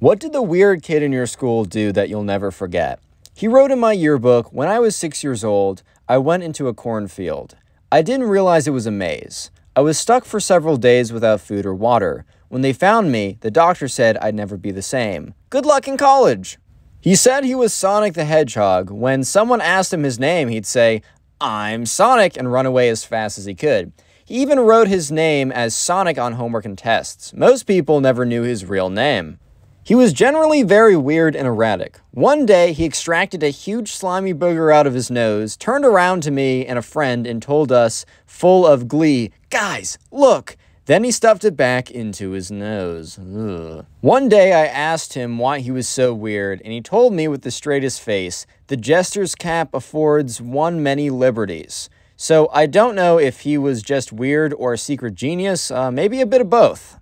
What did the weird kid in your school do that you'll never forget? He wrote in my yearbook, when I was six years old, I went into a cornfield. I didn't realize it was a maze. I was stuck for several days without food or water. When they found me, the doctor said I'd never be the same. Good luck in college! He said he was Sonic the Hedgehog. When someone asked him his name, he'd say, I'm Sonic, and run away as fast as he could. He even wrote his name as Sonic on homework and tests. Most people never knew his real name. He was generally very weird and erratic. One day, he extracted a huge slimy booger out of his nose, turned around to me and a friend, and told us, full of glee, Guys, look! Then he stuffed it back into his nose. Ugh. One day I asked him why he was so weird, and he told me with the straightest face, the jester's cap affords one many liberties. So I don't know if he was just weird or a secret genius, uh, maybe a bit of both.